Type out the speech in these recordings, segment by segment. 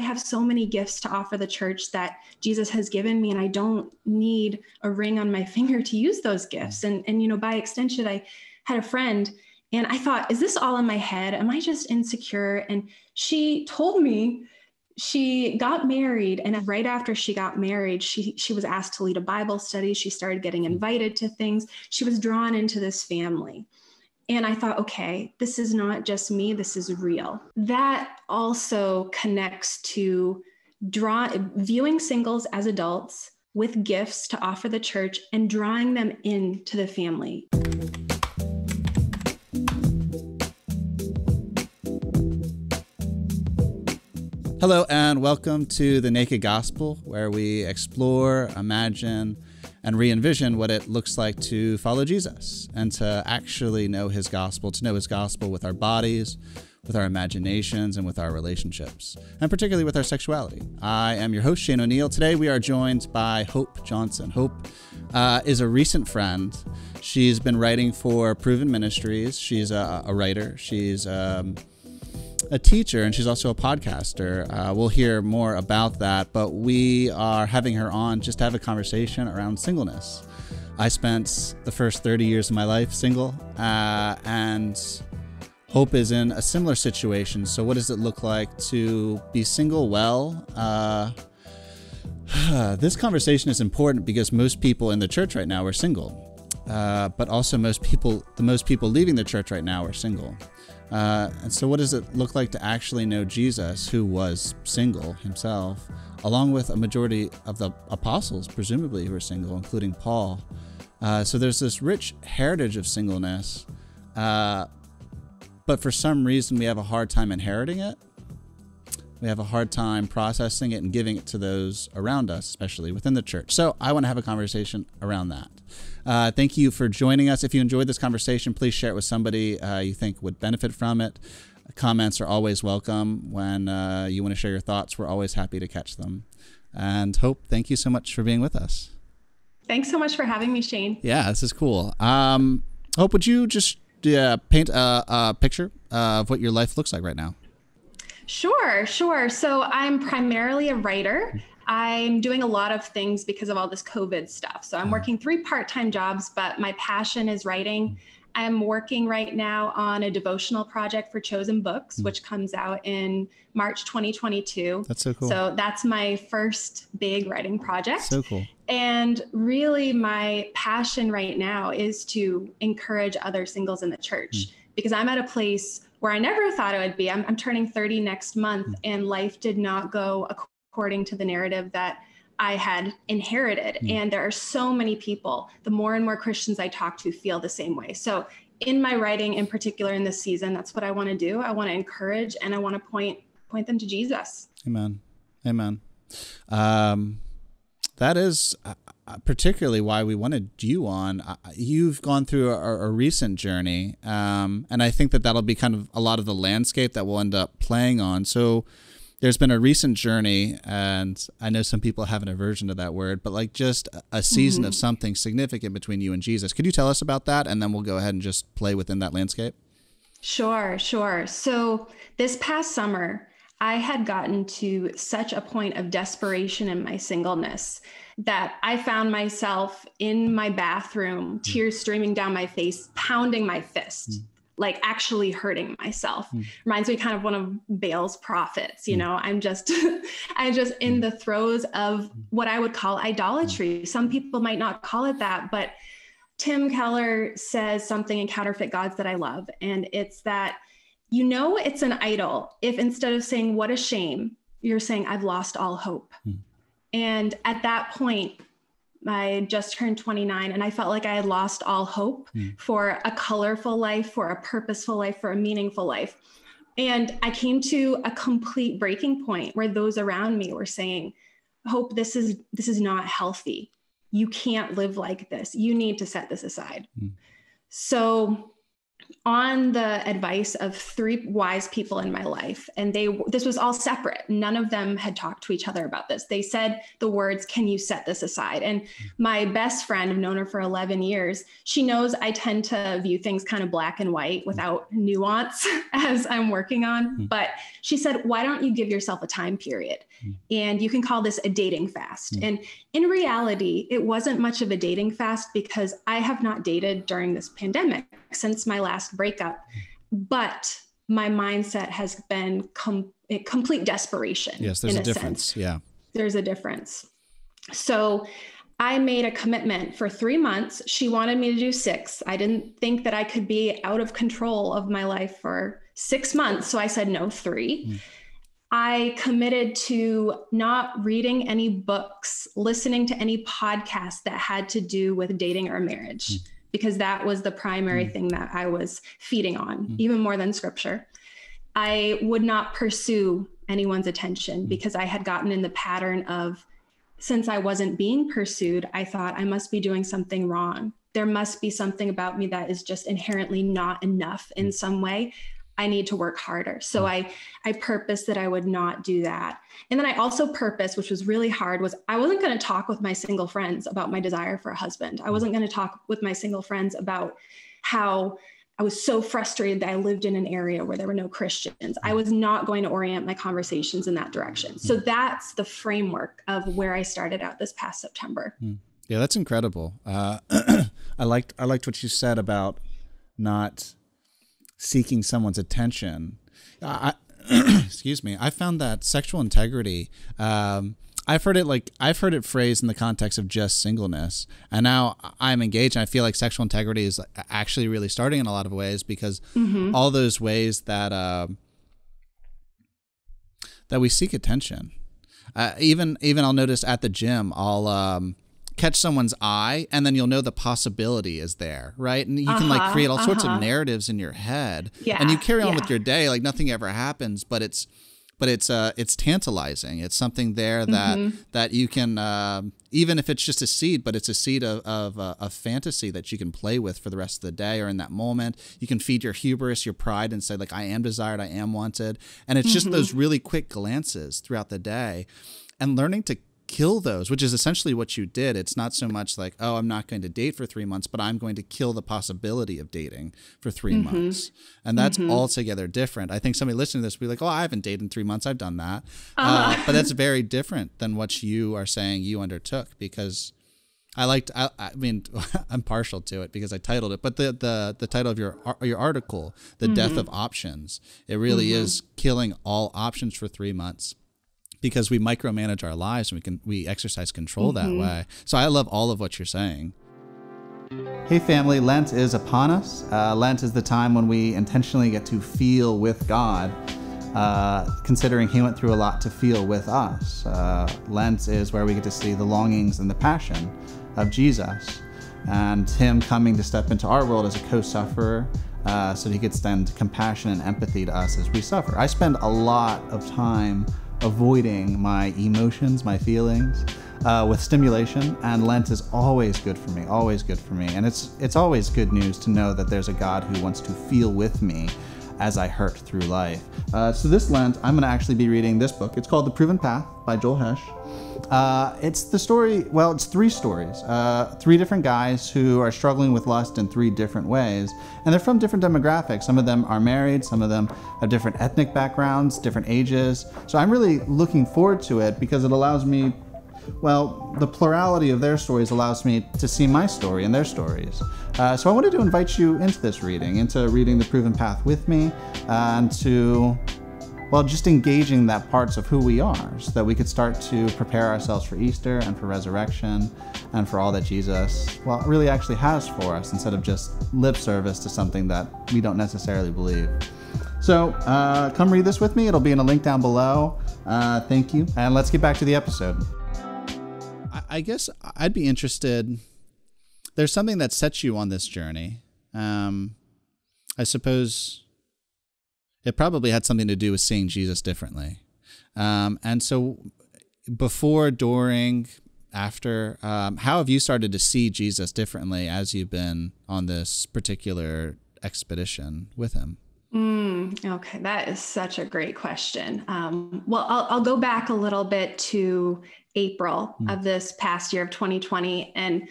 I have so many gifts to offer the church that Jesus has given me, and I don't need a ring on my finger to use those gifts. And, and you know, by extension, I had a friend and I thought, is this all in my head? Am I just insecure? And she told me she got married and right after she got married she she was asked to lead a bible study she started getting invited to things she was drawn into this family and i thought okay this is not just me this is real. That also connects to draw viewing singles as adults with gifts to offer the church and drawing them into the family. Hello, and welcome to the Naked Gospel, where we explore, imagine, and re envision what it looks like to follow Jesus and to actually know his gospel, to know his gospel with our bodies, with our imaginations, and with our relationships, and particularly with our sexuality. I am your host, Shane O'Neill. Today we are joined by Hope Johnson. Hope uh, is a recent friend. She's been writing for Proven Ministries. She's a, a writer. She's um, a teacher and she's also a podcaster. Uh, we'll hear more about that, but we are having her on just to have a conversation around singleness. I spent the first 30 years of my life single, uh, and Hope is in a similar situation. So, what does it look like to be single well? Uh, this conversation is important because most people in the church right now are single. Uh, but also most people, the most people leaving the church right now are single. Uh, and so, what does it look like to actually know Jesus, who was single himself, along with a majority of the apostles, presumably, who were single, including Paul? Uh, so, there's this rich heritage of singleness, uh, but for some reason, we have a hard time inheriting it. We have a hard time processing it and giving it to those around us, especially within the church. So, I want to have a conversation around that. Uh, thank you for joining us. If you enjoyed this conversation, please share it with somebody uh, you think would benefit from it. Comments are always welcome. When uh, you want to share your thoughts, we're always happy to catch them. And Hope, thank you so much for being with us. Thanks so much for having me, Shane. Yeah, this is cool. Um, Hope, would you just paint a, a picture of what your life looks like right now? Sure, sure. So I'm primarily a writer. I'm doing a lot of things because of all this COVID stuff. So I'm working three part time jobs, but my passion is writing. I'm working right now on a devotional project for Chosen Books, mm. which comes out in March 2022. That's so cool. So that's my first big writing project. So cool. And really, my passion right now is to encourage other singles in the church mm. because I'm at a place where I never thought it would be. I'm, I'm turning 30 next month, mm. and life did not go according to the narrative that I had inherited. Mm. And there are so many people, the more and more Christians I talk to feel the same way. So, in my writing, in particular in this season, that's what I want to do. I want to encourage and I want to point point them to Jesus. Amen. Amen. Um, that is uh, uh particularly why we wanted you on. Uh, you've gone through a, a recent journey, um, and I think that that'll be kind of a lot of the landscape that we'll end up playing on. So, there's been a recent journey, and I know some people have an aversion to that word, but like just a season mm-hmm. of something significant between you and Jesus. Could you tell us about that? And then we'll go ahead and just play within that landscape. Sure, sure. So this past summer, I had gotten to such a point of desperation in my singleness that I found myself in my bathroom, mm. tears streaming down my face, pounding my fist. Mm like actually hurting myself. Mm. Reminds me kind of one of Baal's prophets, you mm. know, I'm just I'm just in hmm. the throes of hmm. what I would call idolatry. Some people might not call it that, but Tim Keller says something in Counterfeit Gods that I love and it's that you know it's an idol if instead of saying what a shame, you're saying I've lost all hope. Mm. And at that point, I just turned 29 and I felt like I had lost all hope mm. for a colorful life, for a purposeful life, for a meaningful life. And I came to a complete breaking point where those around me were saying, "Hope this is this is not healthy. You can't live like this. You need to set this aside." Mm. So on the advice of three wise people in my life. And they this was all separate. None of them had talked to each other about this. They said the words can you set this aside? And my best friend i've known her for 11 years she knows i tend to view things kind of black and white without nuance as i'm working on. Mm-hmm. but she said why don't you give yourself a time period? Mm-hmm. and you can call this a dating fast. Mm-hmm. and in reality it wasn't much of a dating fast because i have not dated during this pandemic since my last breakup, but my mindset has been com- complete desperation. Yes, there's a, a, difference. Sense. Yeah. There's a difference. So I made a commitment for three months. She wanted me to do six. I didn't think that I could be out of control of my life for six months. So I said, no, three. Mm. I committed to not reading any books, listening to any podcasts that had to do with dating or marriage. Mm because that was the primary mm. thing that I was feeding on, mm. even more than scripture. I would not pursue anyone's attention mm. because I had gotten in the pattern of, since I wasn't being pursued, I thought I must be doing something wrong. There must be something about me that is just inherently not enough in mm. some way. I need to work harder. So mm. I I purposed that I would not do that. And then I also purposed, which was really hard, was I wasn't going to talk with my single friends about my desire for a husband. I mm. wasn't going to talk with my single friends about how I was so frustrated that I lived in an area where there were no Christians. I was not going to orient my conversations in that direction. So mm. that's the framework of where I started out this past September. Yeah, that's incredible. Uh, I liked I liked what you said about not seeking someone's attention. I, excuse me. I found that sexual integrity. Um, I've heard it like I've heard it phrased in the context of just singleness, and now I'm engaged. and I feel like sexual integrity is actually really starting in a lot of ways because mm-hmm. all those ways that uh, that we seek attention. Uh, even even I'll notice at the gym, I'll um, catch someone's eye and then you'll know the possibility is there right and you uh-huh, can like uh-huh, create all uh-huh. sorts of uh-huh. narratives in your head yeah, and you carry on yeah. with your day like nothing ever happens but it's but it's uh it's tantalizing it's something there that mm-hmm. that you can uh, even if it's just a seed but it's a seed of of, uh, of fantasy that you can play with for the rest of the day or in that moment you can feed your hubris your pride and say like i am desired i am wanted and it's mm-hmm. just those really quick glances throughout the day and learning to kill those, which is essentially what you did. It's not so much like, oh, I'm not going to date for three months, but I'm going to kill the possibility of dating for 3 mm-hmm. months. And that's mm-hmm. altogether different. I think somebody listening to this will be like, oh, I haven't dated in three months. I've done that. Uh-huh. Uh, but that's very different than what you are saying you undertook because. I liked. I, I, mean, I'm partial to it because I titled it. But the the, the title of your your article, "The mm-hmm. Death of Options," it really mm-hmm. is killing all options for three months because we micromanage our lives and we can we exercise control mm-hmm. that way. So I love all of what you're saying. Hey family, Lent is upon us. Uh, Lent is the time when we intentionally get to feel with God. Uh, considering he went through a lot to feel with us. Uh, Lent is where we get to see the longings and the passion of Jesus and him coming to step into our world as a co sufferer uh, so he could extend compassion and empathy to us as we suffer. I spend a lot of time avoiding my emotions, my feelings, uh, with stimulation. And Lent is always good for me, always good for me. And it's it's always good news to know that there's a God who wants to feel with me as I hurt through life. Uh, so this Lent, I'm going to actually be reading this book. It's called The Proven Path by Joel Hesch. Uh, it's the story, well, it's three stories. Uh, three different guys who are struggling with lust in three different ways. And they're from different demographics. Some of them are married, some of them have different ethnic backgrounds, different ages. So I'm really looking forward to it because it allows me well, the plurality of their stories allows me to see my story and their stories. Uh, so I wanted to invite you into this reading, into reading The Proven Path with me, uh, and to, well, just engaging that parts of who we are so that we could start to prepare ourselves for Easter and for resurrection and for all that Jesus, well, really actually has for us instead of just lip service to something that we don't necessarily believe. So uh, come read this with me. It'll be in a link down below. Uh, thank you. And let's get back to the episode. I guess I'd be interested. There's something that sets you on this journey. Um, I suppose it probably had something to do with seeing Jesus differently. Um, and so, before, during, after, um, how have you started to see Jesus differently as you've been on this particular expedition with him? Mm, okay, that is such a great question. Um, well, I'll, I'll, go back a little bit to April mm. of this past year of 2020, and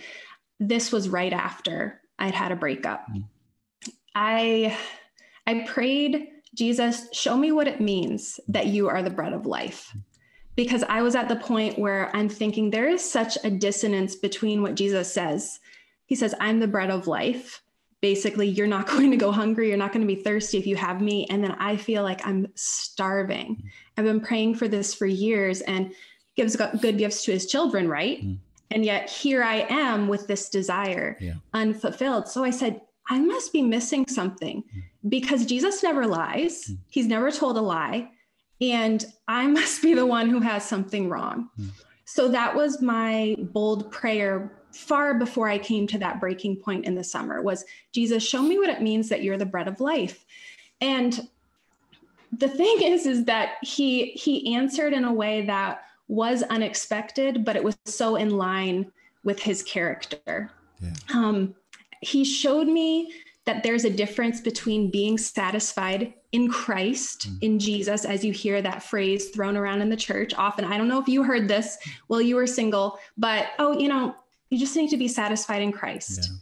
this was right after I'd had a breakup. Mm. I I prayed, Jesus, show me what it means that you are the bread of life. Because I was at the point where I'm thinking there is such a dissonance between what Jesus says. He says, I'm the bread of life basically you're not going to go hungry you're not going to be thirsty if you have me and then i feel like i'm starving i've been praying for this for years and gives good gifts to his children right mm. and yet here i am with this desire yeah. unfulfilled so i said i must be missing something mm. Because jesus never lies mm. he's never told a lie and i must be the one who has something wrong mm. so that was my bold prayer far before I came to that breaking point in the summer was Jesus, show me what it means that you're the bread of life. And the thing is, is that he he answered in a way that was unexpected, but it was so in line with his character. Yeah. Um, he showed me that there's a difference between being satisfied in Christ, mm. in Jesus, as you hear that phrase thrown around in the church often. I don't know if you heard this while you were single, but oh, you know, you just need to be satisfied in Christ. Yeah.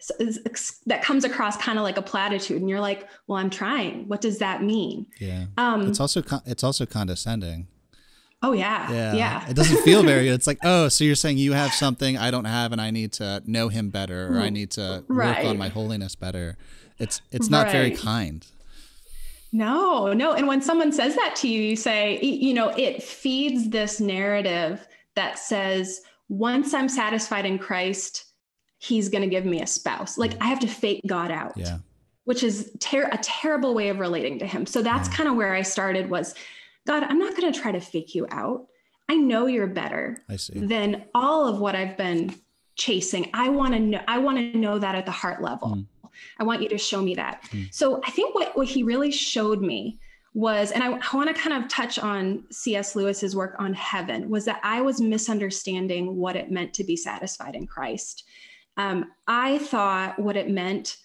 So that comes across kind of like a platitude, and you're like, "Well, I'm trying. What does that mean?" Yeah. Um, it's also it's also condescending. Oh yeah. Yeah. Yeah. It doesn't feel very good. It's like, oh, so you're saying you have something I don't have and I need to know him better or I need to right. work on my holiness better. It's it's not right. very kind. No, no. And when someone says that to you, you say, you know, it feeds this narrative that says, once I'm satisfied in Christ, he's going to give me a spouse. Like I have to fake God out. Yeah. Which is ter- a terrible way of relating to him. So that's yeah. kind of where I started was God, I'm not going to try to fake you out. I know you're better than all of what I've been chasing. I want to know I want to know that at the heart level. Mm. I want you to show me that. Mm. So I think what what he really showed me was, and I, I want to kind of touch on C.S. Lewis's work on heaven, was that I was misunderstanding what it meant to be satisfied in Christ. Um, I thought what it meant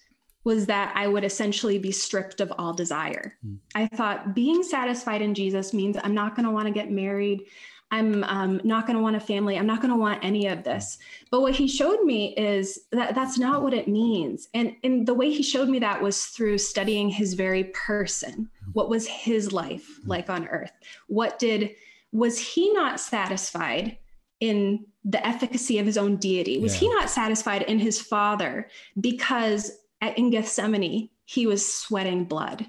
was that I would essentially be stripped of all desire. Mm. I thought being satisfied in Jesus means I'm not going to want to get married. I'm um, not going to want a family. I'm not going to want any of this. But what he showed me is that that's not what it means. And, and the way he showed me that was through studying his very person. What was his life like on earth? What did, was he not satisfied in the efficacy of his own deity? Was yeah. he not satisfied in his father because in Gethsemane, he was sweating blood?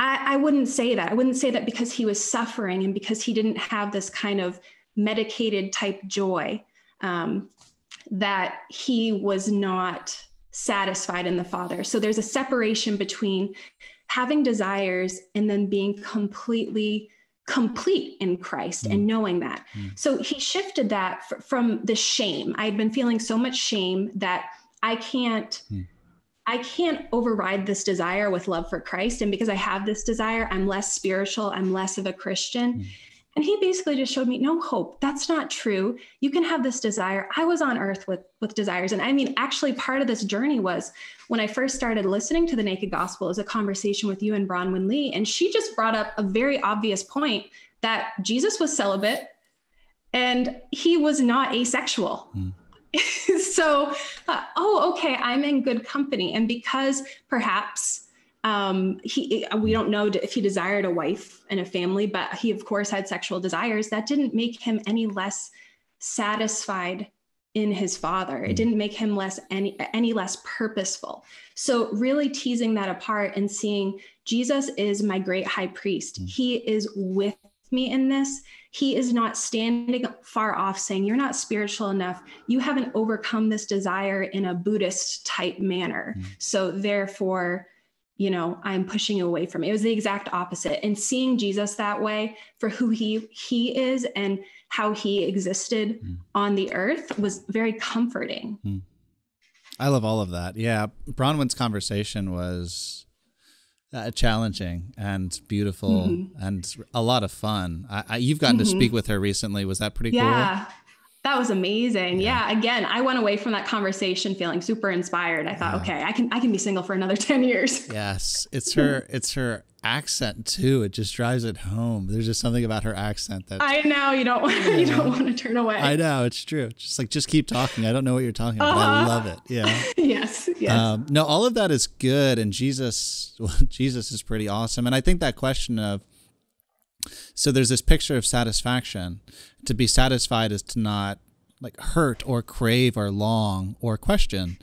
I, I wouldn't say that. I wouldn't say that because he was suffering and because he didn't have this kind of medicated type joy um, that he was not satisfied in the Father. So there's a separation between having desires and then being completely complete in Christ mm. and knowing that. Mm. So he shifted that f- from the shame. I'd been feeling so much shame that I can't. Mm I can't override this desire with love for Christ. And because I have this desire, I'm less spiritual, I'm less of a Christian. Mm. And he basically just showed me no hope. That's not true. You can have this desire. I was on earth with with desires. And I mean, actually part of this journey was when I first started listening to the Naked Gospel as a conversation with you and Bronwyn Lea. And she just brought up a very obvious point that Jesus was celibate and he was not asexual. Mm. so, uh, oh, okay, I'm in good company. And because perhaps um, he, we don't know if he desired a wife and a family, but he, of course, had sexual desires, that didn't make him any less satisfied in his father. It didn't make him less any any less purposeful. So really teasing that apart and seeing Jesus is my great high priest. Mm. He is with me in this. He is not standing far off saying, You're not spiritual enough. You haven't overcome this desire in a Buddhist type manner. Mm. So, therefore, you know, I'm pushing away from it. It was the exact opposite. And seeing Jesus that way for who he he is and how he existed mm. on the earth was very comforting. Mm. I love all of that. Yeah. Bronwyn's conversation was uh, challenging and beautiful mm-hmm. and a lot of fun. I, I, you've gotten mm-hmm. to speak with her recently. Was that pretty cool? yeah. cool? That was amazing. Yeah. yeah. Again, I went away from that conversation feeling super inspired. I thought, yeah. okay, I can I can be single for another 10 years. Yes. It's her it's her accent too. It just drives it home. There's just something about her accent that I know you don't want you don't want to turn away. I know it's true. Just like just keep talking. I don't know what you're talking about. Uh-huh. I love it. Yeah. yes. Yes. Um, no, all of that is good, and Jesus, well, Jesus is pretty awesome. And I think that question of so there's this picture of satisfaction. To be satisfied is to not like hurt or crave or long or question.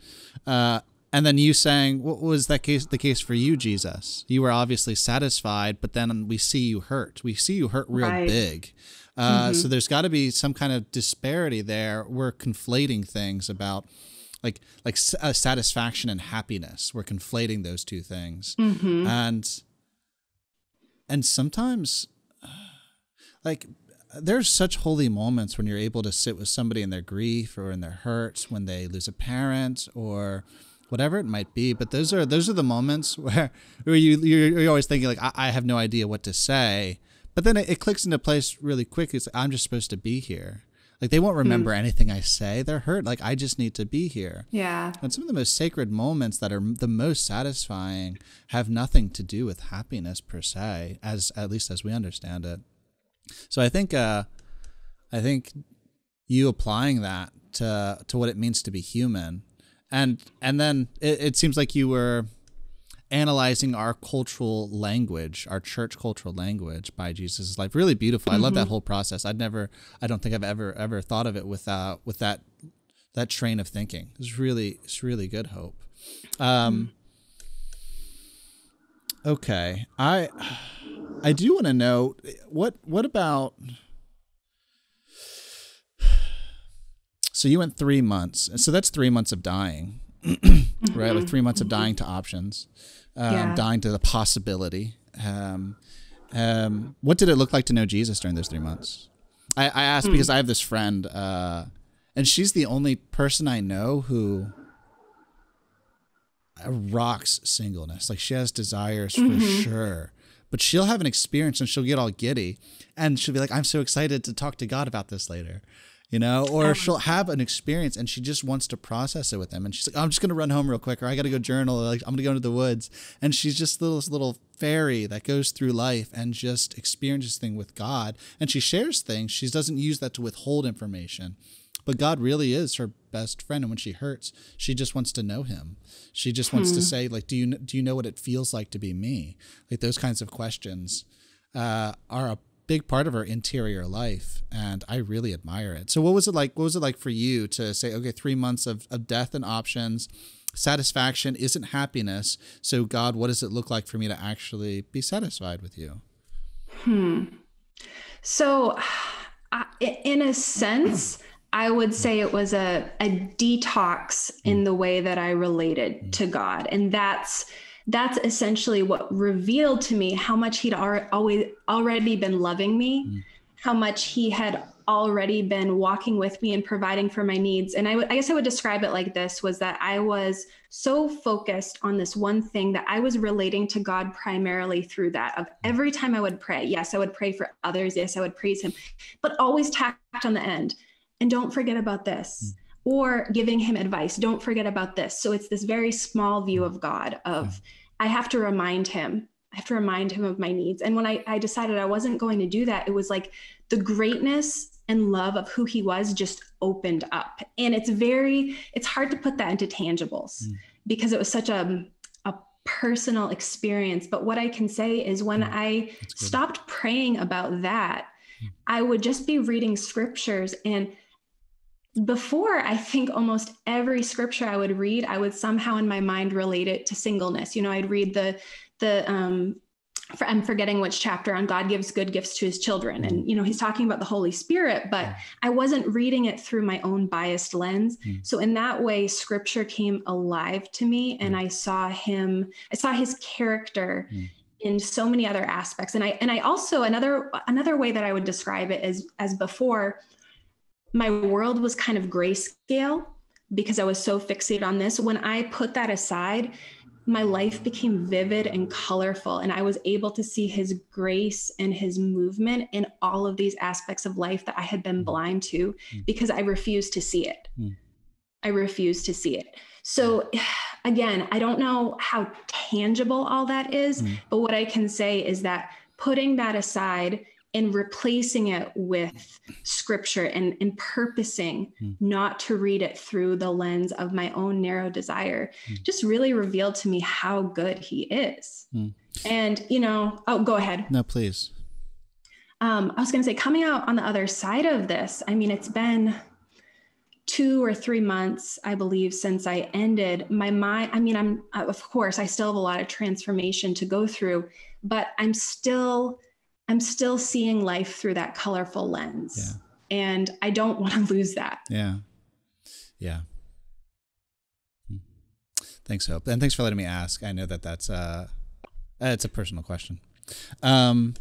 Uh, and then you saying, what was that case the case for you, Jesus? You were obviously satisfied, but then we see you hurt. We see you hurt real right. big. Uh, mm-hmm. So there's got to be some kind of disparity there. We're conflating things about like like uh, satisfaction and happiness. We're conflating those two things, mm-hmm. and and sometimes like there's such holy moments when you're able to sit with somebody in their grief or in their hurt when they lose a parent or whatever it might be. But those are those are the moments where where you you're, you're always thinking like I, I, have no idea what to say, but then it, it clicks into place really quick. It's like, I'm just supposed to be here. Like they won't hmm. remember mm. anything I say. They're hurt. Like I just need to be here. Yeah. And some of the most sacred moments that are the most satisfying have nothing to do with happiness per se, as at least as we understand it. So I think uh, I think you applying that to to what it means to be human and and then it, it seems like you were analyzing our cultural language, our church cultural language by Jesus' life. Really beautiful. Mm-hmm. I love that mm-hmm. whole process. I'd never, I don't think I've ever ever thought of it with uh, with that that train of thinking. It's really it's really good hope. Um, okay, I I do want to know what what about So you went three months. So that's three months of dying, mm-hmm. right? Like three months of dying to options, um, yeah. dying to the possibility. Um, um, what did it look like to know Jesus during those three months? I, I asked mm. because I have this friend, uh, and she's the only person I know who rocks singleness. Like she has desires for mm-hmm. sure, but she'll have an experience and she'll get all giddy, and she'll be like, "I'm so excited to talk to God about this later." You know, or um, she'll have an experience and she just wants to process it with them. And she's like, I'm just going to run home real quick, or I got to go journal, like, I'm going to go into the woods. And she's just little, little fairy that goes through life and just experiences things with God. And she shares things. She doesn't use that to withhold information. But God really is her best friend. And when she hurts, she just wants to know him. She just wants hmm. to say, like, do you, do you know what it feels like to be me? Like those kinds of questions uh, are a big part of our interior life and i really admire it. So what was it like what was it like for you to say okay three months of, of death and options satisfaction isn't happiness so god what does it look like for me to actually be satisfied with you? Hmm. So in a sense I would say it was a, a detox in the way that I related to God. And that's that's essentially what revealed to me how much he'd always already been loving me, mm. how much he had already been walking with me and providing for my needs. And I, w- I guess I would describe it like this was that I was so focused on this one thing that I was relating to God primarily through that of mm. every time I would pray. Yes, I would pray for others. Yes, I would praise him, but always tacked on the end. And don't forget about this. Mm or giving him advice don't forget about this so it's this very small view of god of i have to remind him i have to remind him of my needs and when I, I decided i wasn't going to do that it was like the greatness and love of who he was just opened up and it's very it's hard to put that into tangibles mm. because it was such a a personal experience but what i can say is when mm. i stopped praying about that mm. i would just be reading scriptures and before i think almost every scripture i would read i would somehow in my mind relate it to singleness you know i'd read the the um for, i'm forgetting which chapter on god gives good gifts to his children and you know he's talking about the holy spirit but i wasn't reading it through my own biased lens mm. so in that way scripture came alive to me and mm. i saw him i saw his character mm. in so many other aspects and i and i also another another way that i would describe it is as before my world was kind of grayscale because I was so fixated on this. When I put that aside, my life became vivid and colorful and i was able to see his grace and his movement in all of these aspects of life that i had been blind to mm. because i refused to see it mm. i refused to see it so again i don't know how tangible all that is mm. but what i can say is that putting that aside and replacing it with scripture and, and purposing mm. not to read it through the lens of my own narrow desire mm. just really revealed to me how good he is. Mm. And, you know, oh, go ahead. No, please. Um, I was going to say, coming out on the other side of this, I mean, it's been two or three months, I believe, since I ended my mind. I mean, I'm, of course, I still have a lot of transformation to go through, but I'm still I'm still seeing life through that colorful lens. Yeah. And I don't want to lose that. Yeah. Yeah. Hmm. Thanks, Hope. And thanks for letting me ask. I know that that's uh, it's a personal question. Um,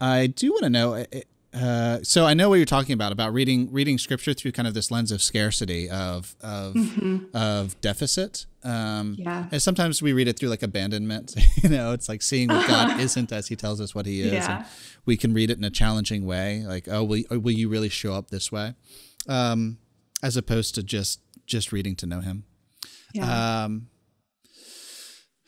I do want to know uh, so I know what you're talking about about reading reading scripture through kind of this lens of scarcity of of mm-hmm. of deficit. Um, yeah. And sometimes we read it through like abandonment. you know, it's like seeing what God isn't as He tells us what He is. Yeah. And we can read it in a challenging way, like, oh, will will you really show up this way, um, as opposed to just just reading to know Him. Yeah. Um,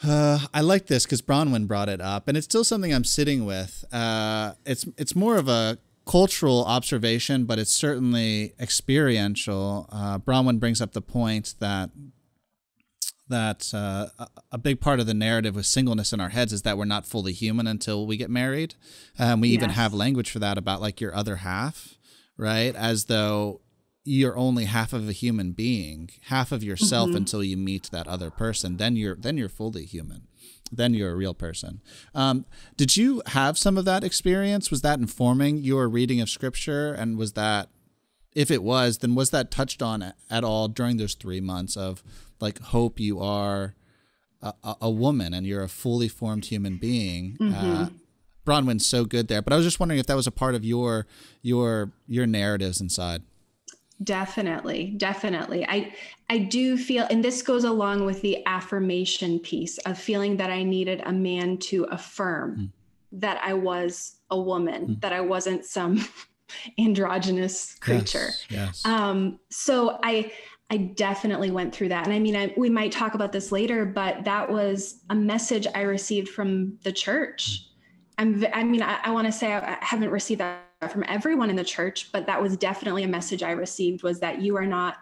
uh, I like this because Bronwyn brought it up, and it's still something I'm sitting with. Uh, it's it's more of a cultural observation, but it's certainly experiential. Uh, Bronwyn brings up the point that that uh, a big part of the narrative with singleness in our heads is that we're not fully human until we get married. Um, we yes. even have language for that about like your other half, right? As though you're only half of a human being, half of yourself mm-hmm. until you meet that other person. Then you're then you're fully human then you're a real person. Um, did you have some of that experience? Was that informing your reading of scripture? And was that, if it was, then was that touched on at all during those three months of like hope you are a, a woman and you're a fully formed human being? Mm-hmm. Uh, Bronwyn's so good there, but I was just wondering if that was a part of your your your narratives inside. Definitely, definitely. I I do feel and this goes along with the affirmation piece of feeling that I needed a man to affirm mm. that I was a woman, mm. that I wasn't some androgynous creature. Yes, yes. Um so I I definitely went through that. And I mean, I, we might talk about this later, but that was a message I received from the church. I'm, I mean, I, I want to say I, I haven't received that from everyone in the church, but that was definitely a message I received was that you are not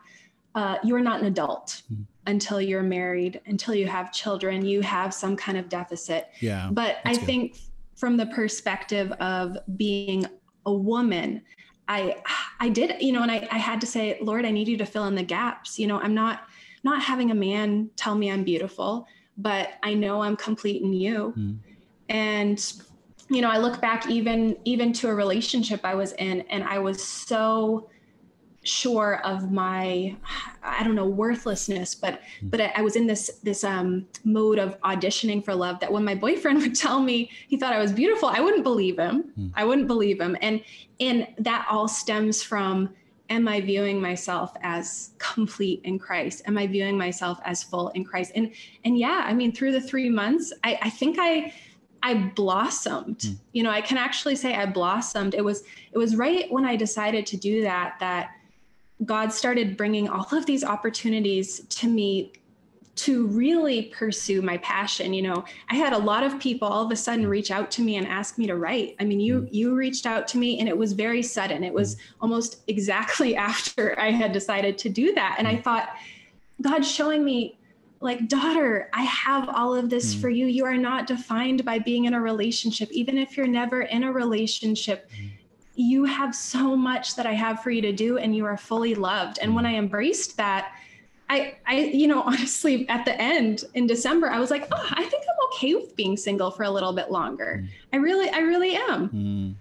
uh, you are not an adult mm. until you're married, until you have children, you have some kind of deficit. Yeah. But I good. think from the perspective of being a woman, I I did, you know, and I, I had to say, Lord, I need you to fill in the gaps. You know, I'm not not having a man tell me I'm beautiful, but I know I'm complete in you. Mm. And you know, I look back even even to a relationship I was in, and I was so sure of my i don't know worthlessness but hmm. but I, I, was in this this um mode of auditioning for love that when my boyfriend would tell me he thought i was beautiful i wouldn't believe him mm. i wouldn't believe him and and that all stems from am i viewing myself as complete in christ am i viewing myself as full in christ and and yeah i mean through the three months i i think i I blossomed. Mm. You know, I can actually say I blossomed. It was it was right when I decided to do that that God started bringing all of these opportunities to me to really pursue my passion you know i had a lot of people all of a sudden reach out to me and ask me to write i mean you hmm. you reached out to me and it was very sudden it was hmm. almost exactly after i had decided to do that and i hmm. thought god's showing me like daughter i have all of this mm. for you you are not defined by being in a relationship even if you're never in a relationship mm. you have so much that i have for you to do and you are fully loved and when i embraced that i i you know honestly at the end in december i was like oh i think i'm okay with being single for a little bit longer mm. i really i really am mm.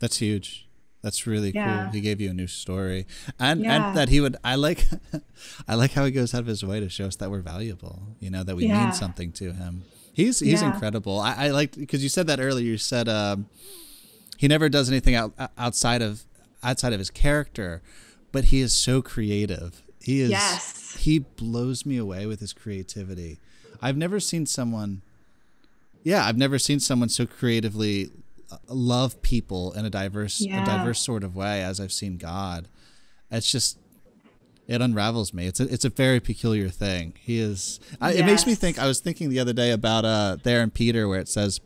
that's huge that's really yeah. cool. He gave you a new story, and yeah. and that he would. I like, I like how he goes out of his way to show us that we're valuable. You know that we yeah. mean something to him. He's he's incredible. I, I like because you said that earlier. You said um, he never does anything out, outside of outside of his character, but he is so creative. He is. Yes. He blows me away with his creativity. I've never seen someone. Yeah, I've never seen someone so creatively love people in a diverse, Yeah. a diverse sort of way as I've seen God. It's just, it unravels me. It's a, it's a very peculiar thing. He is. I, It makes me think. I was thinking the other day about uh there in Peter where it says,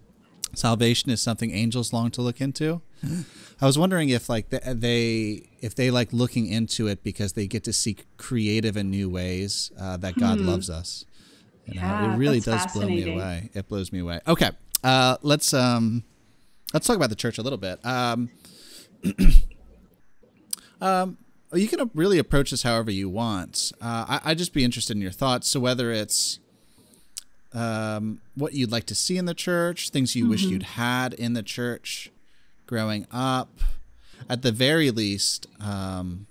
salvation is something angels long to look into. I was wondering if like they if they like looking into it because they get to see creative and new ways uh, that God loves us. You know, Hmm. Yeah, it really does blow me away. It blows me away. Okay, uh, let's um, let's talk about the church a little bit. Um, um, you can really approach this however you want. Uh, I, I'd just be interested in your thoughts. So whether it's um, what you'd like to see in the church, things you wish you'd had in the church growing up. At the very least, um,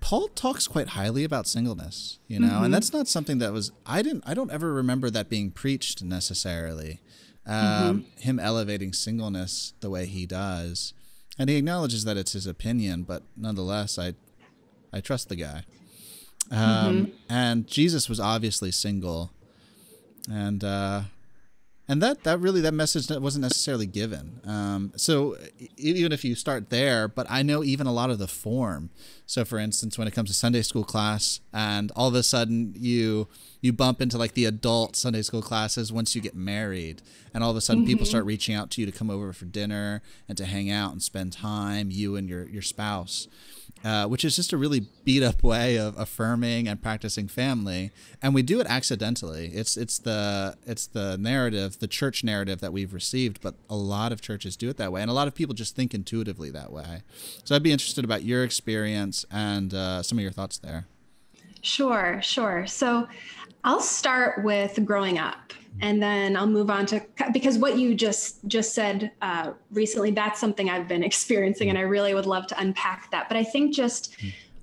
Paul talks quite highly about singleness, you know, and that's not something that was I didn't I don't ever remember that being preached necessarily. Um, Him elevating singleness the way he does, and he acknowledges that it's his opinion, but nonetheless, I I trust the guy. Um, And Jesus was obviously single, and uh, and that that really that message that wasn't necessarily given. Um, so even if you start there, but I know even a lot of the form. So for instance, when it comes to Sunday school class, and all of a sudden you you bump into like the adult Sunday school classes once you get married, and all of a sudden people start reaching out to you to come over for dinner and to hang out and spend time, you and your your spouse uh, which is just a really beat up way of affirming and practicing family, and we do it accidentally. It's it's the it's the narrative, the church narrative that we've received, but a lot of churches do it that way, and a lot of people just think intuitively that way. So I'd be interested about your experience and uh, some of your thoughts there. Sure, sure. So I'll start with growing up and then I'll move on to because what you just just said uh, recently that's something I've been experiencing and I really would love to unpack that. But I think just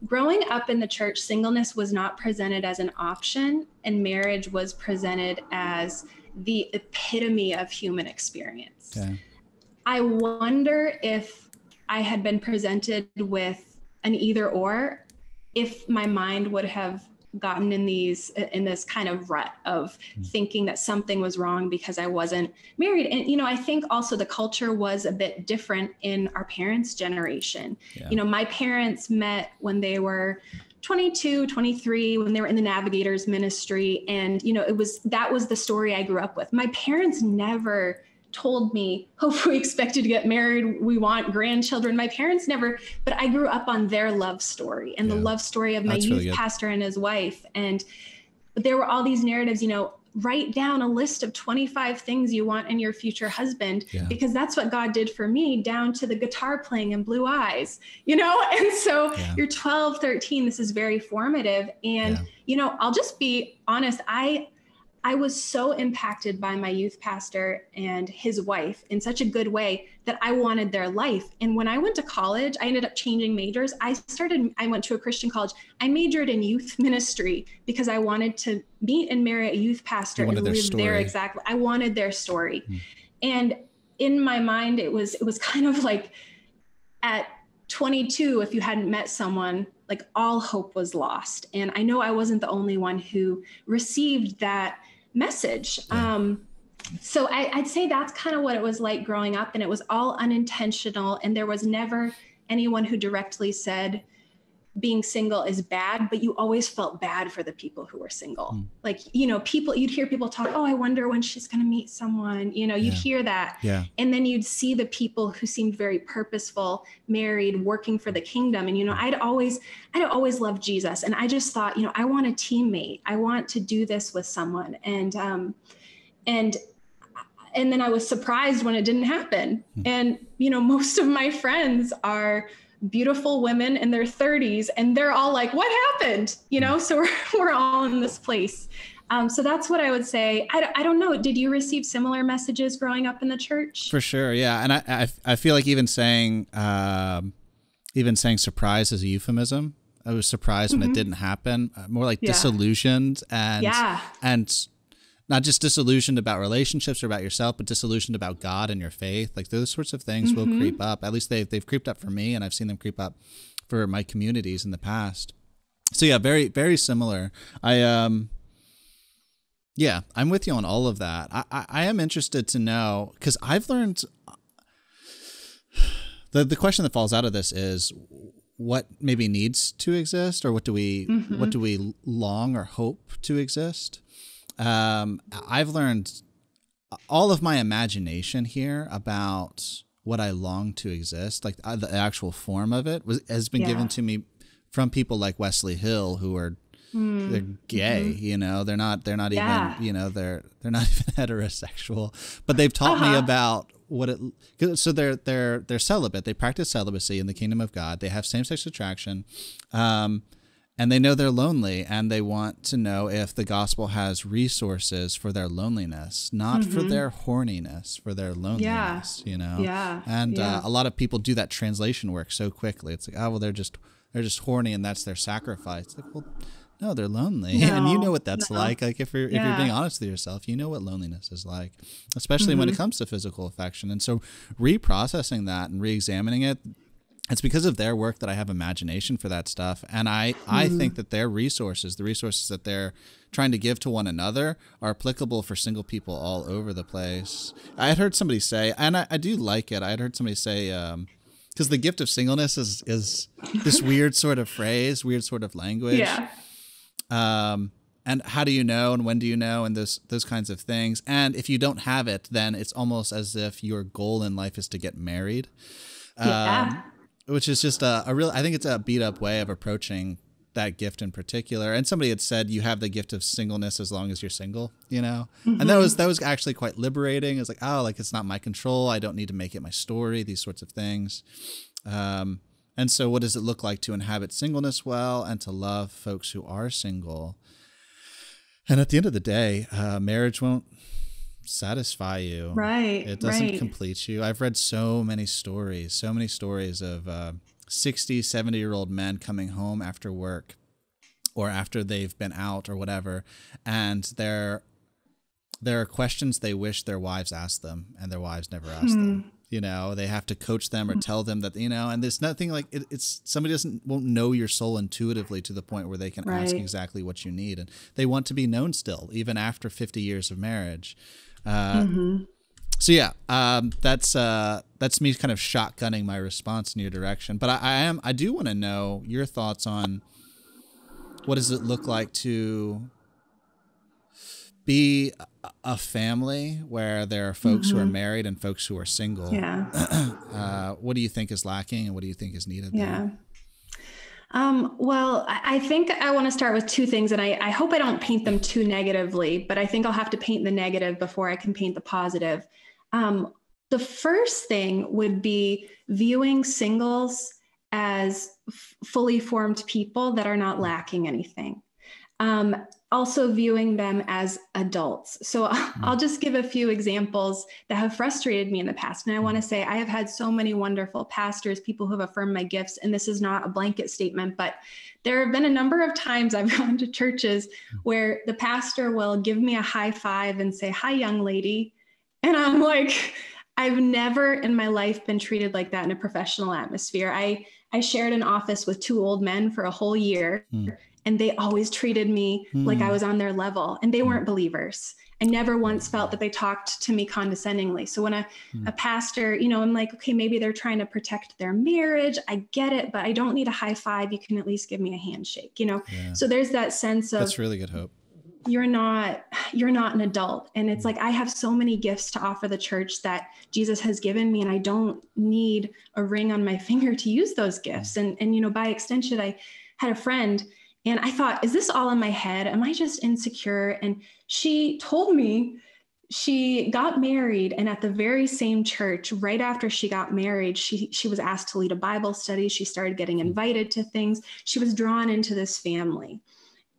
growing up in the church, singleness was not presented as an option and marriage was presented as the epitome of human experience. Okay. I wonder if I had been presented with an either or, if my mind would have gotten in these in this kind of rut of hmm. thinking that something was wrong because I wasn't married. And you know, I think also the culture was a bit different in our parents' generation. Yeah. You know, my parents met when they were 22 23 when they were in the navigators ministry and you know it was that was the story i grew up with my parents never told me hope we expected to get married. We want grandchildren. My parents never but i grew up on their love story and the love story of my That's youth really pastor and his wife. And but there were all these narratives you know write down a list of 25 things you want in your future husband Yeah. because that's what god did for me down to the guitar playing and blue eyes you know? And so Yeah. you're 12 13 this is very formative. And Yeah. you know i'll just be honest i i was so impacted by my youth pastor and his wife in such a good way that i wanted their life. And when i went to college i ended up changing majors. I started i went to a christian college. I majored in youth ministry because i wanted to meet and marry a youth pastor and live their story. exactly. I wanted their story. Hmm. and in my mind it was it was kind of like at 22 if you hadn't met someone like all hope was lost. And i know i wasn't the only one who received that message Yeah. um so I, i'd say that's kind of what it was like growing up and it was all unintentional and there was never anyone who directly said being single is bad but you always felt bad for the people who were single Hmm. like you know people you'd hear people talk oh i wonder when she's going to meet someone you know you'd Yeah. hear that Yeah. and then you'd see the people who seemed very purposeful married working for the kingdom and you know i'd always i'd always loved jesus and i just thought you know i want a teammate i want to do this with someone and um and and then i was surprised when it didn't happen Hmm. and you know most of my friends are beautiful women in their 30s and they're all like what happened you know so we're, we're all in this place um, so that's what i would say I, I don't know did you receive similar messages growing up in the church For sure, yeah, and I, I, I feel like even saying, um, even saying surprise is a euphemism. I was surprised when it didn't happen. Uh, more like Mm-hmm. Yeah. disillusioned and Yeah. and not just disillusioned about relationships or about yourself, but disillusioned about God and your faith. Like those sorts of things will Mm-hmm. creep up. At least they they've creeped up for me, and I've seen them creep up for my communities in the past. So yeah, very very similar. I um Yeah, I'm with you on all of that. I, I, I am interested to know because I've learned the the question that falls out of this is what maybe needs to exist or what do we mm-hmm. what do we long or hope to exist um, i've learned all of my imagination here about what i long to exist like uh, the actual form of it was has been yeah. given to me from people like wesley hill who are mm. they're gay mm-hmm. you know they're not they're not yeah. even you know they're they're not even heterosexual but they've taught uh-huh. me about what it so they're they're they're celibate they practice celibacy in the kingdom of god they have same-sex attraction um, and they know they're lonely and they want to know if the gospel has resources for their loneliness not mm-hmm. for their horniness for their loneliness yeah. you know yeah and yeah. Uh, a lot of people do that translation work so quickly it's like oh well they're just they're just horny and that's their sacrifice like well no, they're lonely, no, and you know what that's no. like. Like if you're yeah. if you're being honest with yourself, you know what loneliness is like, especially mm-hmm. when it mm-hmm. comes to physical affection. And so, reprocessing that and re-examining it, it's because of their work that I have imagination for that stuff, and I. I think that their resources, the resources that they're trying to give to one another, are applicable for single people all over the place. I had heard somebody say, and I, I do like it. I had heard somebody say. Um, because the gift of singleness is is this weird sort of phrase, weird sort of language. Yeah um, and how do you know and when do you know and those those kinds of things and if you don't have it then it's almost as if your goal in life is to get married yeah. Which is just a, a real i think it's a beat up way of approaching that gift in particular. And somebody had said you have the gift of singleness as long as you're single you know? Mm-hmm. and that was that was actually quite liberating. It's like oh like it's not my control. I don't need to make it my story these sorts of things. Um, and so, what does it look like to inhabit singleness well and to love folks who are single? And at the end of the day, uh, marriage won't satisfy you. Right. It doesn't right. complete you. I've read so many stories, so many stories of uh, 60, 70 year old men coming home after work or after they've been out or whatever, and there, there are questions they wish their wives asked them, and their wives never asked hmm. them you know they have to coach them or mm. tell them that you know and there's nothing like it, it's somebody doesn't won't know your soul intuitively to the point where they can right. ask exactly what you need and they want to be known still even after 50 years of marriage uh, mm-hmm. so yeah um, that's uh, that's me kind of shotgunning my response in your direction but i, I am i do want to know your thoughts on what does it look like to be a family where there are folks mm-hmm. who are mm-hmm. married and folks who are single. Yeah. uh, what do you think is lacking and what do you think is needed? Yeah. Um, well, I think I want to start with two things, and I, I, hope I don't paint them too negatively, but I think I'll have to paint the negative before I can paint the positive. Um, the first thing would be viewing singles as f- fully formed people that are not lacking anything. Um, also viewing them as adults. So mm-hmm. I'll just give a few examples that have frustrated me in the past. And I want to mm-hmm. say I have had so many wonderful pastors, people who have affirmed my gifts. And this is not a blanket statement, but there have been a number of times I've gone to churches mm-hmm. where the pastor will give me a high five and say, Hi, young lady. And I'm like, I've never in my life been treated like that in a professional atmosphere. I I shared an office with two old men for a whole year. Mm and they always treated me mm. like I hmm. was on their level and they weren't hmm. believers. I never once felt that they talked to me condescendingly. So when a, mm. a pastor, you know, I'm like, okay, maybe they're trying to protect their marriage. I get it, but I don't need a high five. You can at least give me a handshake, you know? Yeah. So there's that sense of That's really good hope. You're not you're not an adult. And it's mm. like I have so many gifts to offer the church that Jesus has given me and I don't need a ring on my finger to use those gifts. Mm. And and you know, by extension I had a friend and I thought, is this all in my head? Am I just insecure? And she told me she got married and at the very same church right after she got married she she was asked to lead a bible study. She started getting hmm. invited to things. She was drawn into this family.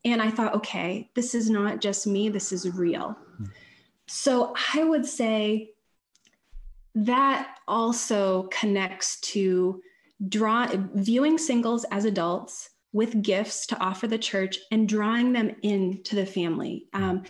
And i thought okay this is not just me this is real. Hmm. So i would say that also connects to draw viewing singles as adults with gifts to offer the church and drawing them into the family. Um,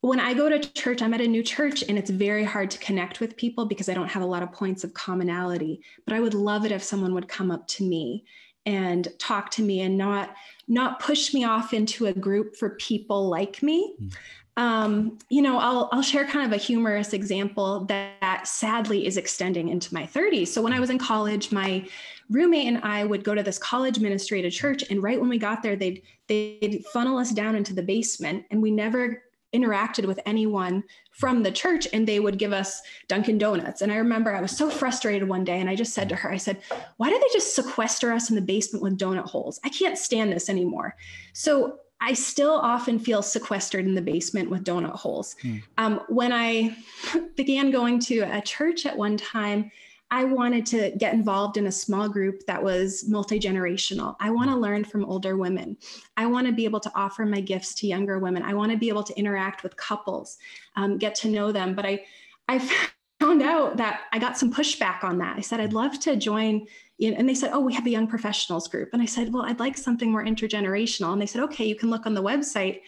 when I go to church, I'm at a new church and it's very hard to connect with people because I don't have a lot of points of commonality. But I would love it if someone would come up to me and talk to me and not not push me off into a group for people like me. Mm. um, you know, I'll I'll share kind of a humorous example that, that sadly is extending into my 30s. So when I was in college, my roommate and I would go to this college ministry at a church, and right when we got there, they'd they'd funnel us down into the basement, and we never interacted with anyone from the church and they would give us Dunkin' Donuts. And I remember I was so frustrated one day and I just said to her, I said, why do they just sequester us in the basement with donut holes? I can't stand this anymore. So I still often feel sequestered in the basement with donut holes. Hmm. Um, when I began going to a church at one time, I wanted to get involved in a small group that was multi generational. I want to learn from older women. I want to be able to offer my gifts to younger women. I want to be able to interact with couples, um, get to know them. But I, I found out that I got some pushback on that. I said, I'd love to join. And they said, Oh, we have a young professionals group. And I said, Well, I'd like something more intergenerational. And they said, Okay, you can look on the website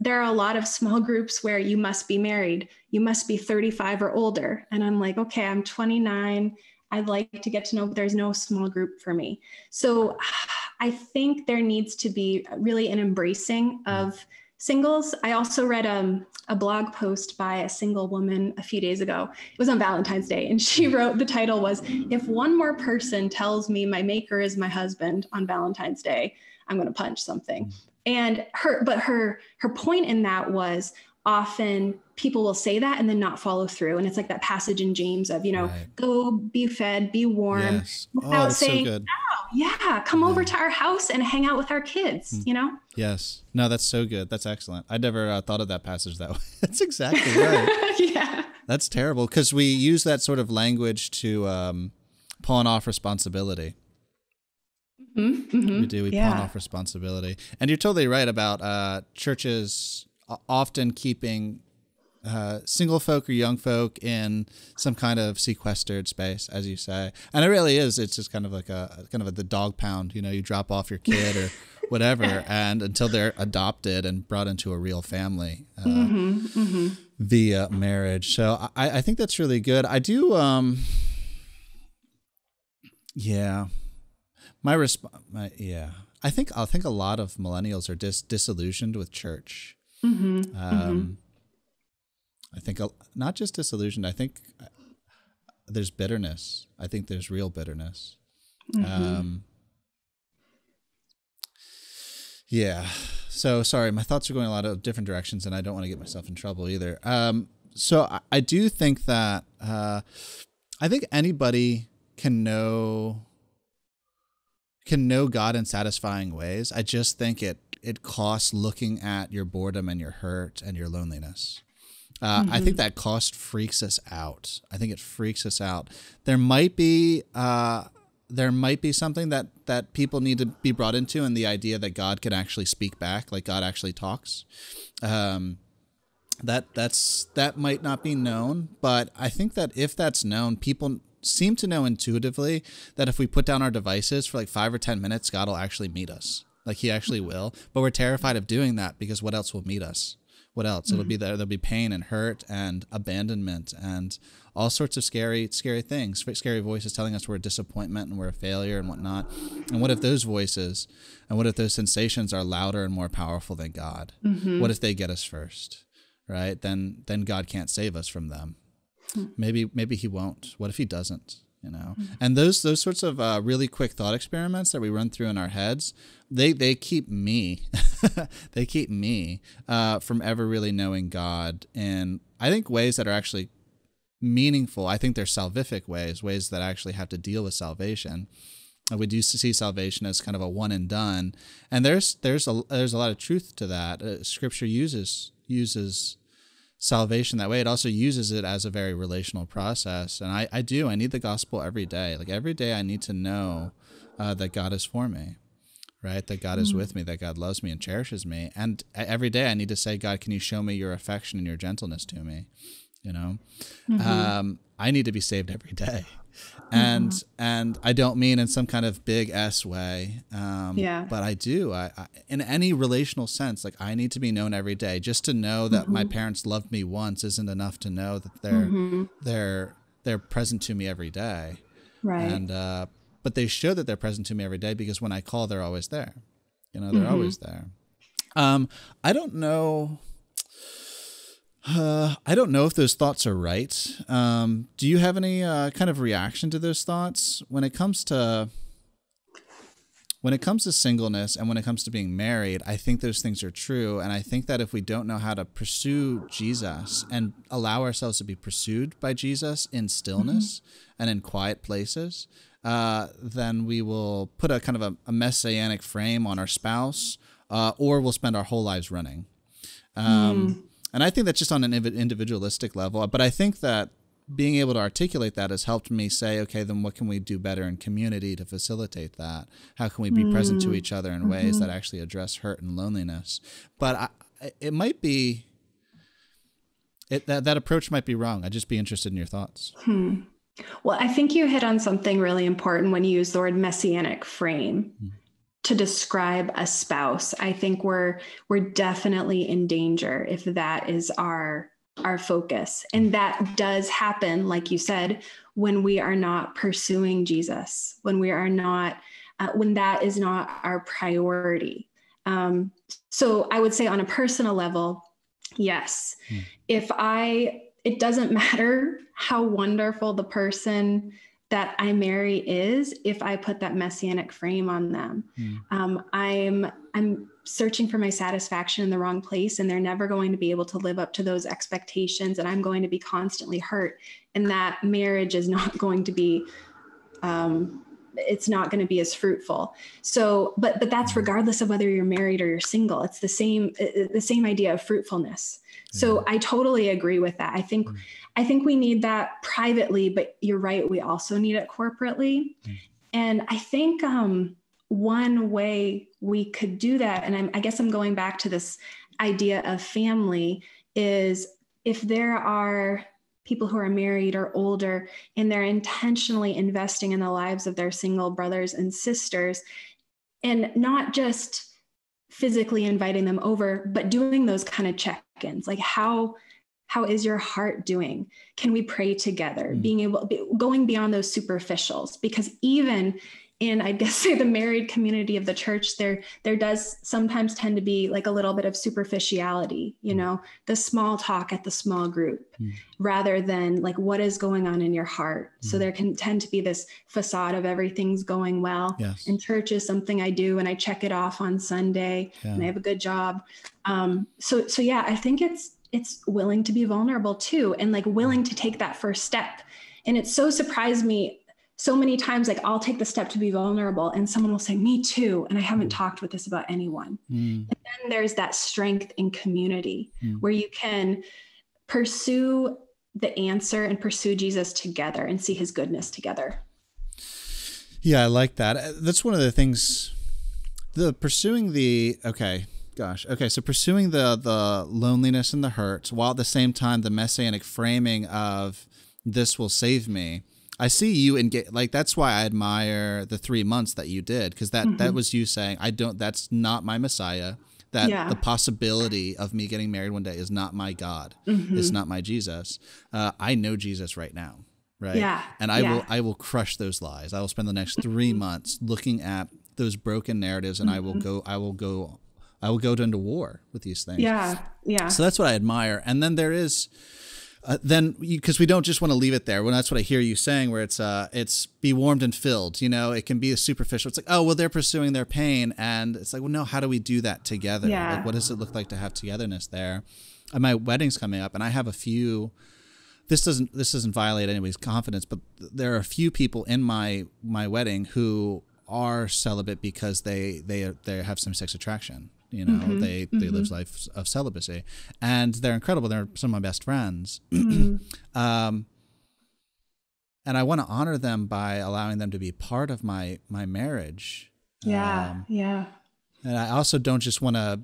there are a lot of small groups where you must be married, you must be 35 or older. And I'm like, okay, I'm 29. I'd like to get to know, but there's no small group for me. So I think there needs to be really an embracing of singles. I also read um, a blog post by a single woman a few days ago. It was on Valentine's Day, and she wrote the title was If One More Person Tells Me My Maker is My Husband on Valentine's Day, I'm going to punch something and her but her her point in that was often people will say that and then not follow through. And it's like that passage in james of you know right. go be fed be warm yes. without oh, saying so oh yeah. Come yeah. over to our house and hang out with our kids mm. you know? Yes. No that's so good. That's excellent. I never uh, thought of that passage that way. That's exactly right. Yeah. That's terrible because we use that sort of language to um, pawn off responsibility Mm-hmm, mm-hmm. We do. We yeah. pawn off responsibility. And you're totally right about uh, churches often keeping uh, single folk or young folk in some kind of sequestered space, as you say. And it really is. It's just kind of like a kind of a, the dog pound. You know, you drop off your kid or whatever, and until they're adopted and brought into a real family uh, mm-hmm, mm-hmm. via marriage. So I, I think that's really good. I do. Um, yeah my response, yeah, I think I think a lot of millennials are dis- disillusioned with church. Mm-hmm. Um, mm-hmm. I think a, not just disillusioned. I think uh, there's bitterness. I think there's real bitterness. Mm-hmm. Um, yeah. So sorry, my thoughts are going a lot of different directions, and I don't want to get myself in trouble either. Um, so I, I, do think that uh, I think anybody can know can know God in satisfying ways. I just think it it costs looking at your boredom and your hurt and your loneliness. Uh, mm-hmm. I think mm-hmm. that cost freaks us out. I think it freaks us out. There might be uh, there might be something that that people need to be brought into, and the idea that God can actually speak back, like God actually talks. Um, that that's that might not be known, but I think that if that's known, people seem to know intuitively that if we put down our devices for like five or 10 minutes, God will actually meet us. Like he actually will. But we're terrified of doing that because what else will meet us? What else? Mm-hmm. It'll be there. There'll be pain and hurt and abandonment and all sorts of scary, scary things. Scary voices telling us we're a disappointment and we're a failure and whatnot. And what if those voices and what if those sensations are louder and more powerful than God? Mm-hmm. What if they get us first? Right? Then, then God can't save us from them. Maybe maybe he won't. What if he doesn't? You know, mm-hmm. and those those sorts of uh, really quick thought experiments that we run through in our heads, they they keep me, they keep me uh, from ever really knowing God in I think ways that are actually meaningful. I think they're salvific ways, ways that actually have to deal with salvation. We do see salvation as kind of a one and done, and there's there's a there's a lot of truth to that. Uh, scripture uses uses salvation that way. It also uses it as a very relational process. And I, I do, I need the gospel every day. Like every day, I need to know uh, that God is for me, right? That God is mm-hmm. with me, that God loves me and cherishes me. And every day, I need to say, God, can you show me your affection and your gentleness to me? You know, mm-hmm. um, I need to be saved every day and mm-hmm. and I don't mean in some kind of big S way. Um, yeah. But I do. I, I, in any relational sense, like I need to be known every day. Just to know that mm-hmm. my parents loved me once isn't enough to know that they're mm-hmm. they're they're present to me every day. Right. And uh, but they show that they're present to me every day because when I call, they're always there. You know, they're mm-hmm. always there. Um, I don't know. Uh, I don't know if those thoughts are right. Um, do you have any uh, kind of reaction to those thoughts when it comes to when it comes to singleness and when it comes to being married? I think those things are true, and I think that if we don't know how to pursue Jesus and allow ourselves to be pursued by Jesus in stillness mm-hmm. and in quiet places, uh, then we will put a kind of a, a messianic frame on our spouse, uh, or we'll spend our whole lives running. Um, mm and I think that's just on an individualistic level. But I think that being able to articulate that has helped me say, okay, then what can we do better in community to facilitate that? How can we be mm. present to mm. each other in mm-hmm. ways that actually address hurt and loneliness? But I, it might be, it, that, that approach might be wrong. I'd just be interested in your thoughts. Hmm. Well, I think you hit on something really important when you use the word messianic frame. Hmm to describe a spouse i think we're we're definitely in danger if that is our our focus. And that does happen like you said when we are not pursuing jesus when we are not uh, when that is not our priority. Um, so i would say on a personal level yes. Mm. if i it doesn't matter how wonderful the person that I marry is if I put that messianic frame on them. Mm. Um, I'm I'm searching for my satisfaction in the wrong place, and they're never going to be able to live up to those expectations, and I'm going to be constantly hurt, and that marriage is not going to be. Um, it's not going to be as fruitful so but but that's regardless of whether you're married or you're single it's the same the same idea of fruitfulness so i totally agree with that i think mm. I think we need that privately, but you're right, we also need it corporately. Mm. And I think um, one way we could do that, and I'm, I guess I'm going back to this idea of family, is if there are people who are married or older and they're intentionally investing in the lives of their single brothers and sisters, and not just physically inviting them over, but doing those kind of check ins like, how how is your heart doing? Can we pray together? Mm. being able going beyond those superficials because even in i guess say the married community of the church there there does sometimes tend to be like a little bit of superficiality you mm. know the small talk at the small group mm. rather than like what is going on in your heart mm. so there can tend to be this facade of everything's going well yes. and church is something i do and i check it off on sunday yeah. and i have a good job um, so so yeah i think it's it's willing to be vulnerable too and like willing to take that first step and it so surprised me so many times like i'll take the step to be vulnerable and someone will say me too and i haven't mm. talked with this about anyone mm. and then there's that strength in community mm. where you can pursue the answer and pursue jesus together and see his goodness together yeah i like that that's one of the things the pursuing the okay Gosh. Okay. So pursuing the the loneliness and the hurt, while at the same time the messianic framing of this will save me. I see you engage. Like that's why I admire the three months that you did, because that mm-hmm. that was you saying, "I don't. That's not my Messiah. That yeah. the possibility of me getting married one day is not my God. Mm-hmm. It's not my Jesus. Uh, I know Jesus right now." Right. Yeah. And I yeah. will I will crush those lies. I will spend the next three months looking at those broken narratives and mm-hmm. I will mm-hmm. go I will go I will go into war with these things. Yeah, yeah. So that's what I admire. And then there is, uh, then because we don't just want to leave it there. When that's what I hear you saying, where it's uh, it's be warmed and filled. You know, it can be a superficial. It's like, oh well, they're pursuing their pain, and it's like, well, no. How do we do that together? Yeah. Like, what does it look like to have togetherness there? And my wedding's coming up, and I have a few this doesn't this doesn't violate anybody's confidence, but there are a few people in my my wedding who are celibate because they they they have some sex attraction you know, mm-hmm, they mm-hmm. they live life of celibacy, and they're incredible. They're some of my best friends. Mm-hmm. um, and I want to honor them by allowing them to be part of my my marriage. Yeah, um, yeah. And I also don't just want to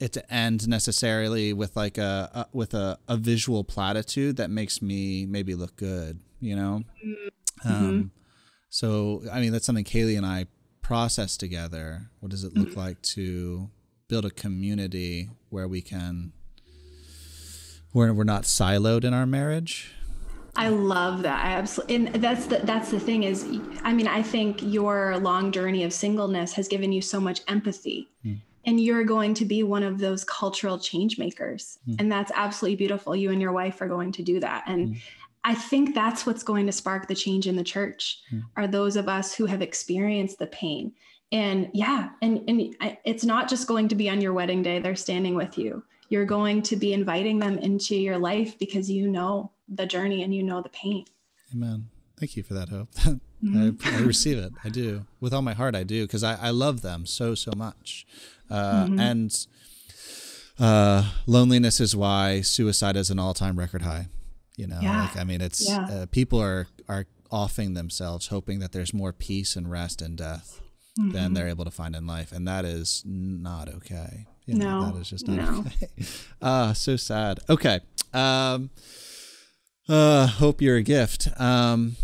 it to end necessarily with like a, a with a, a visual platitude that makes me maybe look good, you know. Mm-hmm. Um, so I mean that's something Kaylee and I process together. What does it look mm-hmm. like to build a community where we can where we're not siloed in our marriage. I love that. I absolutely, and that's the that's the thing is, I mean, I think your long journey of singleness has given you so much empathy, mm. and you're going to be one of those cultural change makers mm. and that's absolutely beautiful you and your wife are going to do that and mm. i think that's what's going to spark the change in the church mm. are those of us who have experienced the pain and yeah and and it's not just going to be on your wedding day they're standing with you. You're going to be inviting them into your life because you know the journey and you know the pain. Amen. Thank you for that hope. Mm-hmm. I, I, receive it. I do. With all my heart i do because I, I love them so so much. Uh, mm-hmm. and uh, loneliness is why suicide is an all-time record high you know? Yeah. like i mean it's yeah. uh, people are are offing themselves hoping that there's more peace and rest in death mm-hmm. than they're able to find in life and that is not okay. You know, no. that is just not no. okay. Ah uh, so sad. Okay um uh hope you're a gift. Um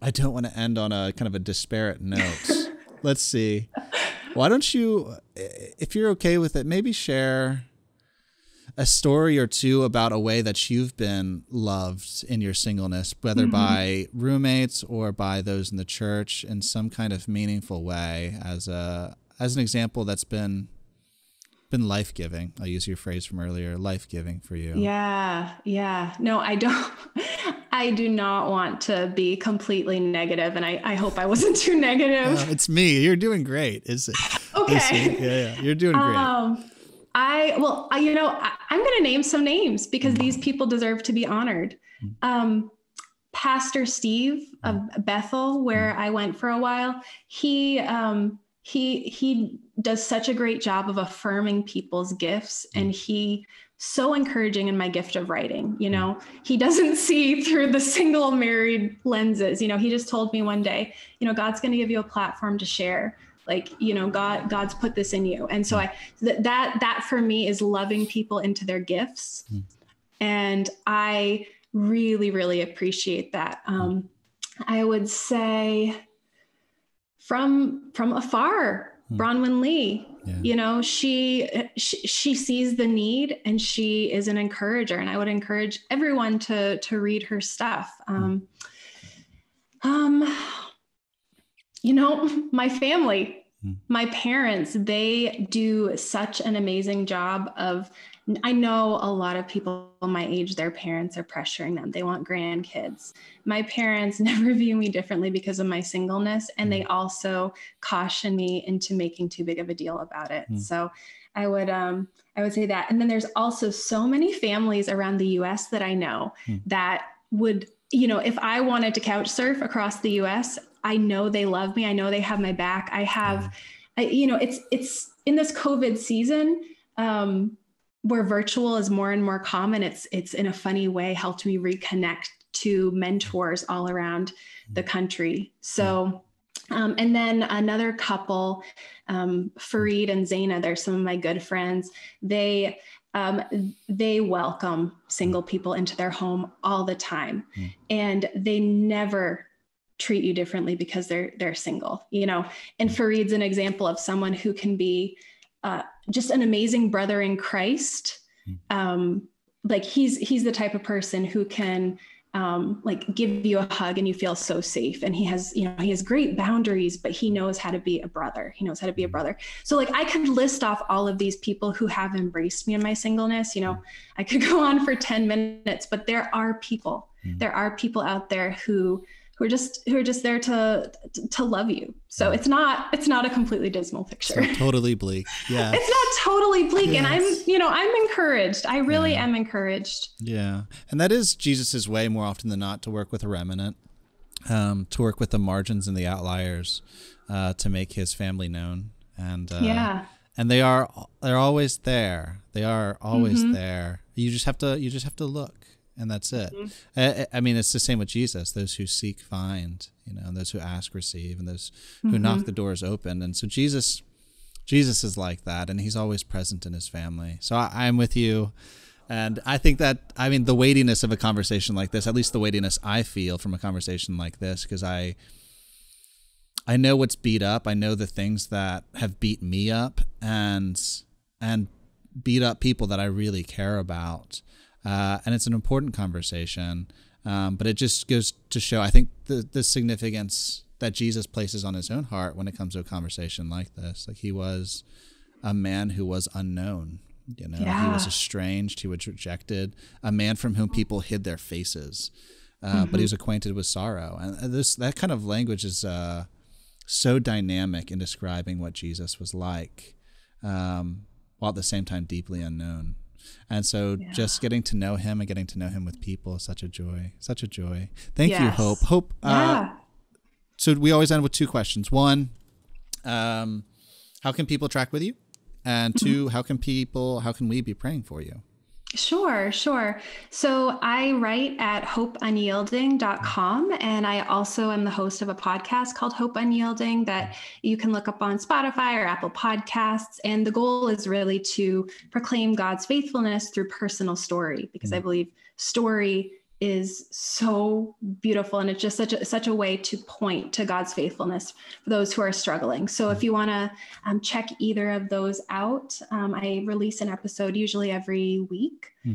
i don't want to end on a kind of a disparate note. Let's see. Why don't you, if you're okay with it, maybe share a story or two about a way that you've been loved in your singleness, whether mm-hmm. by roommates or by those in the church in some kind of meaningful way as a as an example that's been been life giving. I'll use your phrase from earlier, life giving for you. Yeah, yeah. No, I don't. I do not want to be completely negative, and I, I hope I wasn't too negative. Uh, it's me. You're doing great. Is it? Okay. yeah, yeah. You're doing great. Um, I well, I, you know, I, am going to name some names because these mm-hmm. people deserve to be honored. Mm-hmm. Um, Pastor Steve of mm-hmm. Bethel, where I went for a while, he um, he he does such a great job of affirming people's gifts and he so encouraging in my gift of writing you know he doesn't see through the single married lenses you know he just told me one day you know god's going to give you a platform to share like you know god god's put this in you and so i th- that that for me is loving people into their gifts mm. and i really really appreciate that um i would say from from afar hmm. Bronwyn Lea yeah. you know she, she she sees the need and she is an encourager and i would encourage everyone to to read her stuff hmm. um um you know my family hmm. my parents they do such an amazing job of I know a lot of people my age, their parents are pressuring them. They want grandkids. My parents never view me differently because of my singleness, and they mm. also caution me into making too big of a deal about it. Mm. So I would um, I would say that. And then there's also so many families around the US that I know mm. that would, you know, if I wanted to couch surf across the US, I know they love me. I know they have my back. I have, mm. I, you know, it's it's in this COVID season. Um, where virtual is more and more common, it's it's in a funny way helped me reconnect to mentors all around the country. So, um, and then another couple, um, Farid and Zaina, they're some of my good friends. They um, they welcome single people into their home all the time, mm. and they never treat you differently because they're they're single. You know, and Farid's an example of someone who can be uh, just an amazing brother in Christ. Hmm. Um, like he's he's the type of person who can um, like give you a hug and you feel so safe. And he has you know he has great boundaries, but he knows how to be a brother. He knows how to be a hmm. brother. So like I could list off all of these people who have embraced me in my singleness. You know. I could go on for ten minutes, but there are people. There are people out there who who are just who are just there to to love you. So it's not it's not a completely dismal picture. So totally bleak. Yeah. it's not totally bleak yes. and I'm, you know, I'm encouraged. I really yeah. am encouraged. Yeah. And that is Jesus's way more often than not to work with a remnant. Um, to work with the margins and the outliers, uh, to make his family known. And uh, yeah. And they are they're always there. They are always mm-hmm. there. You just have to you just have to look and that's it. Mm-hmm. I, I, mean, it's the same with Jesus. Those who seek find, you know, and those who ask receive, and those who mm-hmm. knock the doors open. And so Jesus, Jesus is like that, and He's always present in His family. So I, I'm with you, and I think that I mean the weightiness of a conversation like this, at least the weightiness I feel from a conversation like this, because I. I know what's beat up. I know the things that have beat me up and and beat up people that I really care about uh, and it's an important conversation. Um, but it just goes to show, I think, the the significance that Jesus places on his own heart when it comes to a conversation like this. Like he was a man who was unknown. You know, yeah. he was estranged, he was rejected, a man from whom people hid their faces. Uh, mm-hmm. But he was acquainted with sorrow, and this that kind of language is uh, so dynamic in describing what Jesus was like, um, while at the same time deeply unknown. And so yeah. just getting to know him and getting to know him with people is such a joy, such a joy. Thank yes. you, Hope. Hope. Uh, yeah. So we always end with two questions. One, um, how can people track with you? And mm-hmm. 2 how can people, how can we be praying for you? Sure, sure. So I write at hopeunyielding.com and I also am the host of a podcast called Hope Unyielding that you can look up on Spotify or Apple Podcasts. And the goal is really to proclaim God's faithfulness through personal story because. I mm. believe story is so beautiful and it's just such a such a way to point to God's faithfulness for those who are struggling. So if you want to um, check either of those out, um, I release an episode usually every week. Hmm.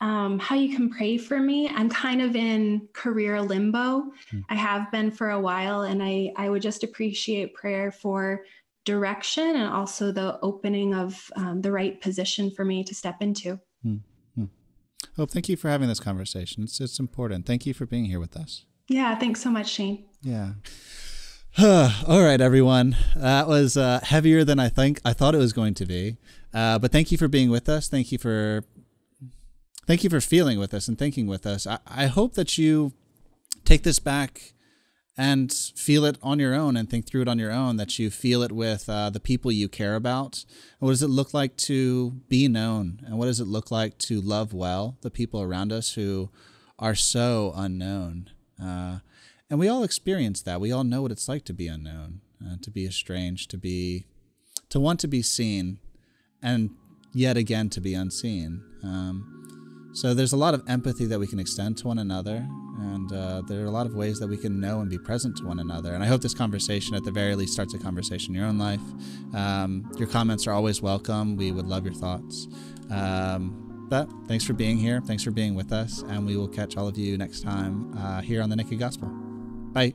Um, how you can pray for me? I'm kind of in career limbo. Hmm. I have been for a while, and I I would just appreciate prayer for direction and also the opening of um, the right position for me to step into. Hmm. Hope, thank you for having this conversation. It's, it's important. Thank you for being here with us. Yeah, thanks so much, Shane. Yeah. All right, everyone. That was uh, heavier than I think I thought it was going to be. Uh, but thank you for being with us. Thank you for thank you for feeling with us and thinking with us. I, I hope that you take this back and feel it on your own and think through it on your own, that you feel it with uh, the people you care about. what does it look like to be known? And what does it look like to love well the people around us who are so unknown? Uh, and we all experience that. We all know what it's like to be unknown, uh, to be estranged, to be, to want to be seen, and yet again to be unseen. Um, so there's a lot of empathy that we can extend to one another, and uh, there are a lot of ways that we can know and be present to one another. And I hope this conversation, at the very least, starts a conversation in your own life. Um, your comments are always welcome. We would love your thoughts. Um, but thanks for being here. Thanks for being with us, and we will catch all of you next time uh, here on the Naked Gospel. Bye.